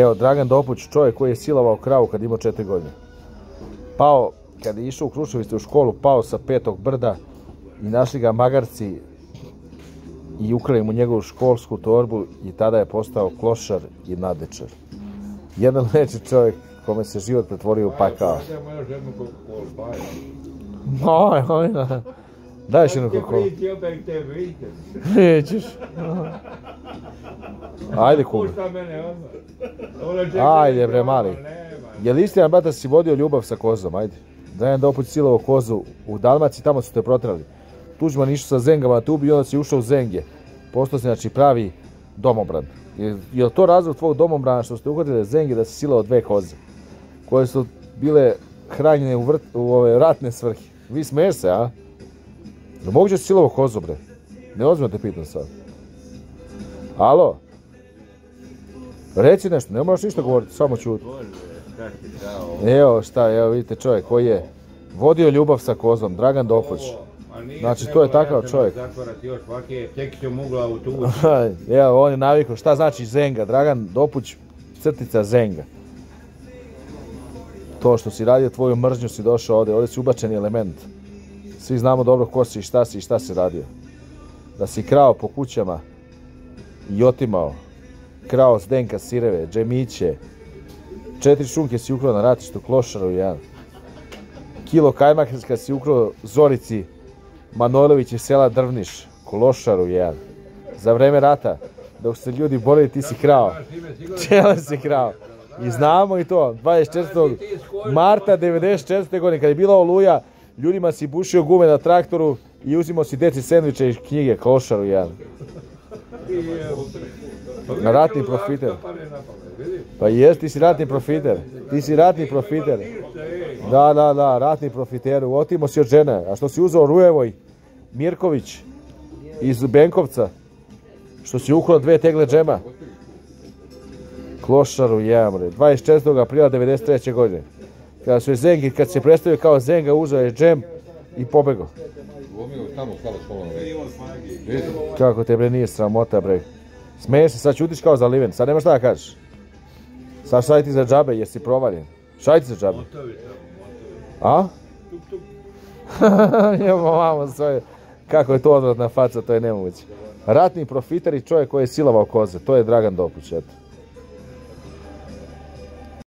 Evo, Dragan Dopuć, čovjek koji je silovao kravu kad imao četiri godine. Pao, kad je išao u Kruševicu u školu, pao sa petog brda i našli ga magarci i ukrali mu njegovu školsku torbu i tada je postao klošar i nadečar. Jedan leči čovjek kome se život pretvorio u pakao. Još jednu Coca-Cola, baja. Oj, oj, da. Daj još jednu Ti Coca-Cola. priči opet te vidite. Nećeš. Ajde, kume. Odmah. Ono Ajde, bre, ono, mali. Je li istina, brata, si vodio ljubav sa kozom, ajde? Da opet silovo kozu u Dalmaciji, tamo su te protrali. Tuđman išao sa zengama tubi i onda si ušao u zenge. Postao si, znači, pravi domobran. Je, je li to razlog tvog domobrana što ste uhvatili zenge da si silao dve koze? Koje su bile hranjene u, vrt, u ove ratne svrhe. Vi smiješ se, a? Da moguće si silovo kozu, bre? Ne ozbiljno te pitam sad. Alo? Reci nešto, ne moraš ništa govoriti, samo čuti. Evo šta, evo vidite čovjek koji je vodio ljubav sa kozom, Dragan nije Znači, to je takav čovjek. Evo, on je navikao, šta znači Zenga? Dragan Dopuć, crtica Zenga. To što si radio tvoju mržnju si došao ovdje, ovdje si ubačeni element. Svi znamo dobro ko si i šta si i šta si radio. Da si krao po kućama i otimao. Krao Zdenka sireve, džemiće. Četiri šunke si ukrao na ratištu, klošaru jedan. Kilo kajmakarska si ukrao Zorici Manojlović iz sela Drvniš, klošaru jedan. Za vreme rata, dok se ljudi borili, ti si krao. Čele si krao. I znamo i to, 24. marta 94. godine, kad je bila oluja, ljudima si bušio gume na traktoru i uzimao si deci sendviče iz knjige, klošaru jedan. Ratni profiter. Pa jes, ti si ratni profiter. Ti si ratni profiter. Da, da, da, ratni profiter. Otimo si od žene. A što si uzeo Rujevoj, Mirković iz Benkovca, što si ukrao dve tegle džema. Klošaru jamre. 24. aprila 93. godine. Kada su je Zengi, kad se predstavio kao Zenga, uzeo je džem i pobegao. Kako te bre nije sramota bre. Smeješ se, sad ćutiš kao zaliven, sad nemaš šta da kažeš. Sad šta je ti za džabe, jesi provaljen? Šta je ti za džabe? A? Jebo mamo svoje. Kako je to odvratna faca, to je nemoguće. Ratni profiter i čovjek koji je silovao koze, to je Dragan Dopuć, eto.